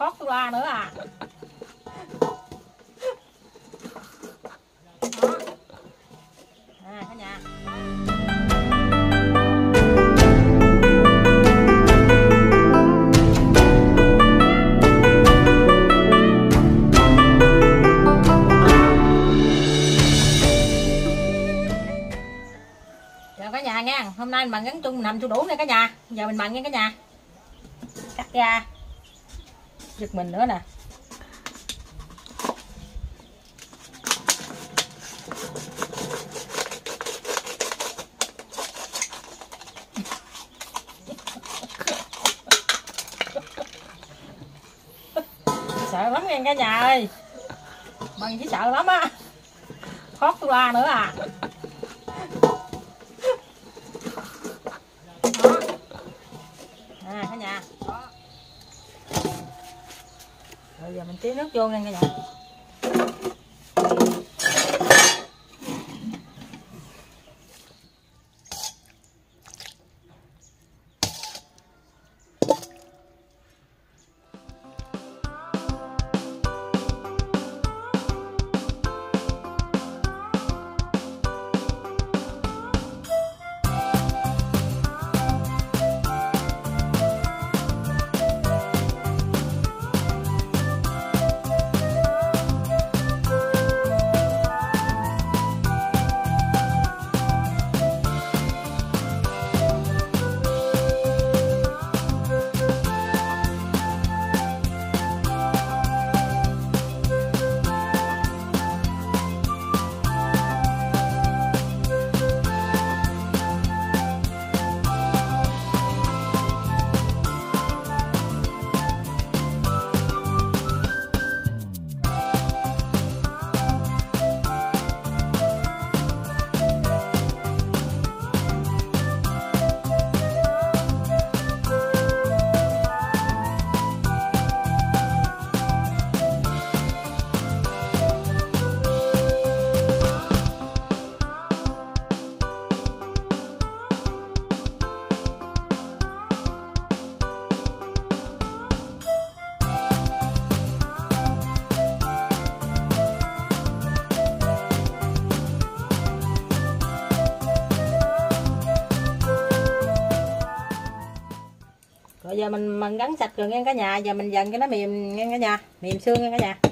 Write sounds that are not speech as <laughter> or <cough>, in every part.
khóc ra nữa à? Đó. à cả nhà. Chào cả nhà nha. Hôm nay mình bằng gắn chung nằm chung đủ nha cả nhà. Giờ mình bằng nha cả nhà. Cắt ra giật mình nữa nè. <laughs> Sợ lắm nha cả nhà ơi. Bằng chỉ sợ lắm á. Khóc ra nữa à đó à cả nhà đó rồi giờ mình tí nước vô nha cả nhà. Giờ mình mình gắn sạch rồi nghe cả nhà, giờ mình dần cho nó mềm, nghe cả nhà, mềm xương nghe cả nhà.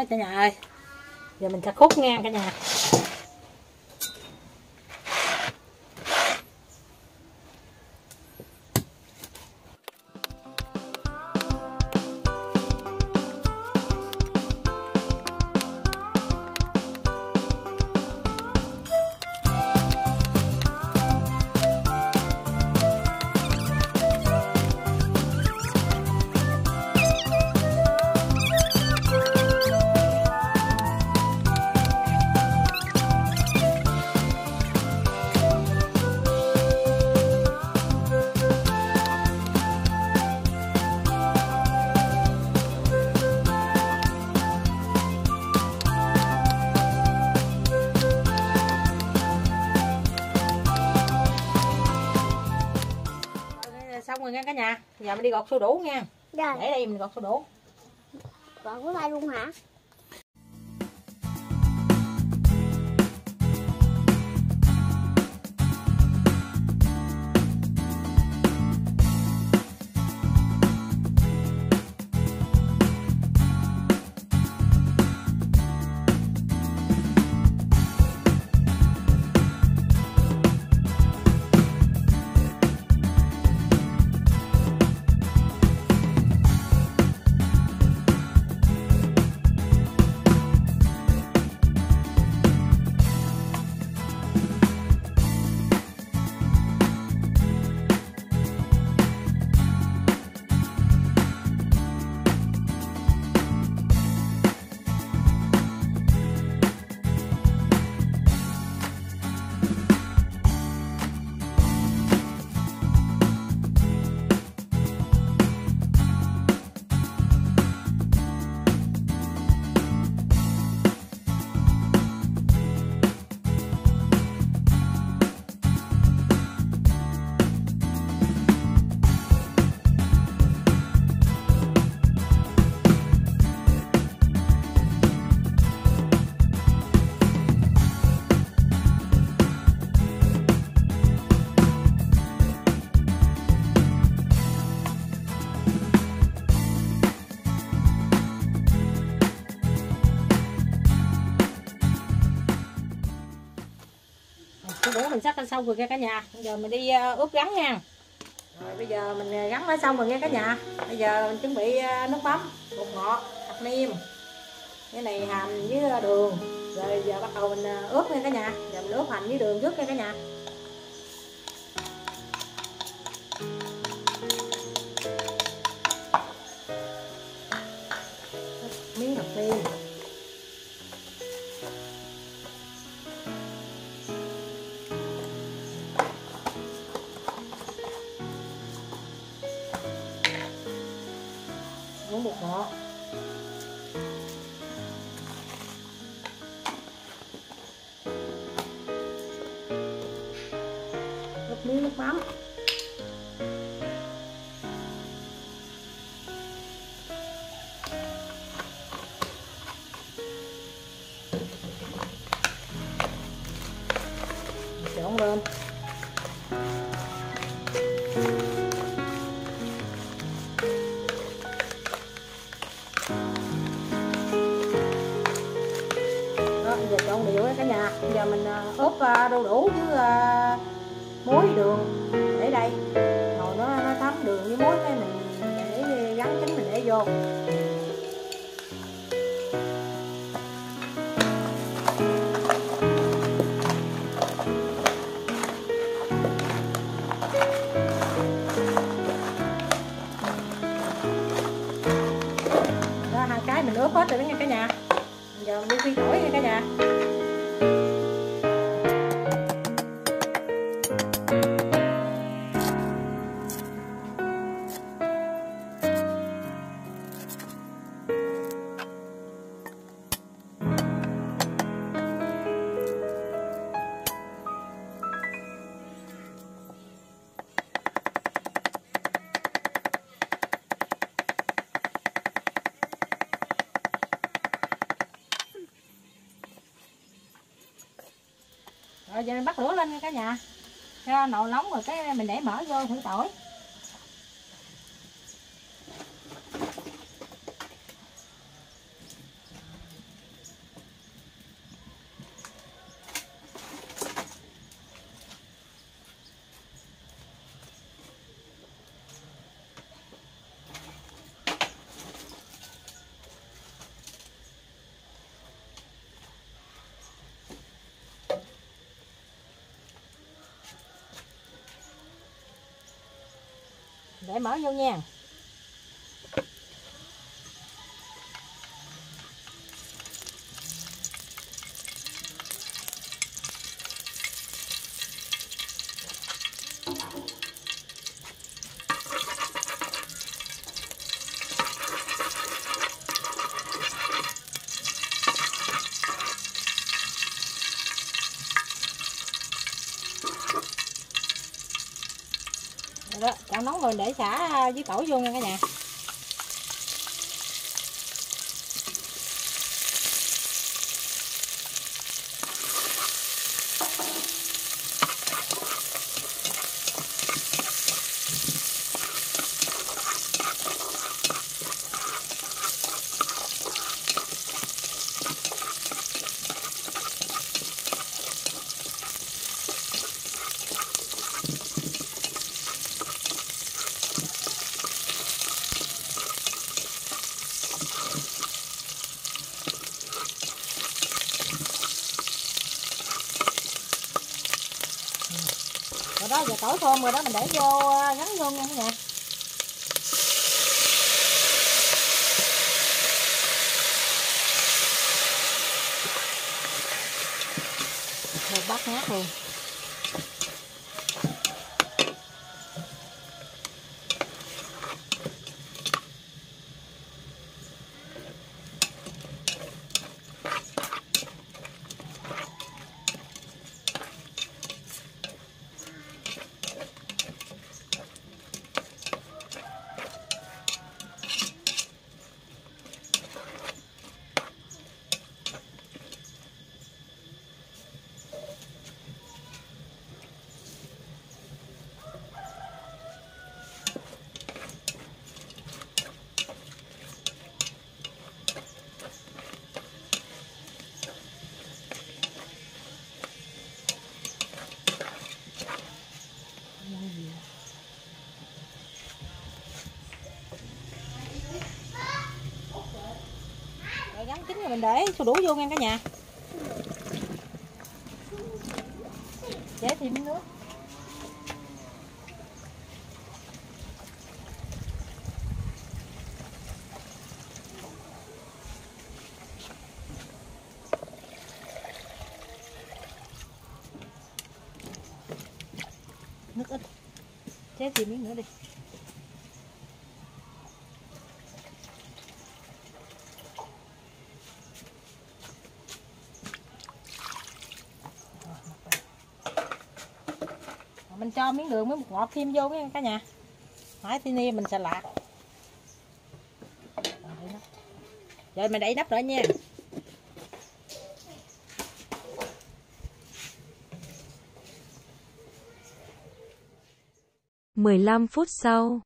Rồi cả nhà ơi. Giờ mình sẽ khúc ngang cả nhà. Giờ mình đi gọt xô đủ nha. Rồi, để đây mình gọt xô đủ còn của tay luôn hả? Xong rồi nghe cả nhà. Bây giờ mình đi ờ, ướp gắn nha. Rồi bây giờ mình ờ, gắn nó xong rồi nghe cả nhà. Bây giờ mình chuẩn bị ờ, nước mắm, bột ngọt, hạt niêm, cái này hành với đường. Rồi giờ bắt đầu mình ướp nha cả nhà. Giờ mình ướp hành với đường trước nha cả nhà. Uống bột miếng nước mắm. Rồi đó nha cả nhà. Giờ mình đi phi tỏi nha cả nhà. Rồi giờ mình bắt lửa lên nha cả nhà. Cho nồi nóng rồi cái mình để mở vô thử tỏi. Để mở vô nha Rồi đó chảo nóng rồi để xả à, với cổ vô nha cả nhà. Rồi đó, giờ tỏi thơm rồi đó, mình để vô ờ, gắn vô nha cả nhà một bát ngát luôn. Mình để xô đủ vô nha cả nhà. Chế thêm nước. Nước ít. Chế thêm miếng nữa đi. Mình cho miếng đường với bột ngọt thêm vô nha cả nhà. Hỏi thì ni mình xà lạt rồi mình đậy nắp lại nha. 15 phút sau.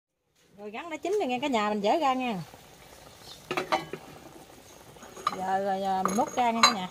rồi gắn đã chín rồi nghe cả nhà mình dỡ ra nha. Giờ giờ mình múc ra nha cả nhà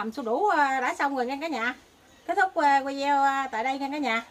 hầm su đủ ờ, đã xong rồi nha cả nhà. Kết thúc ờ, video ờ, tại đây nha cả nhà.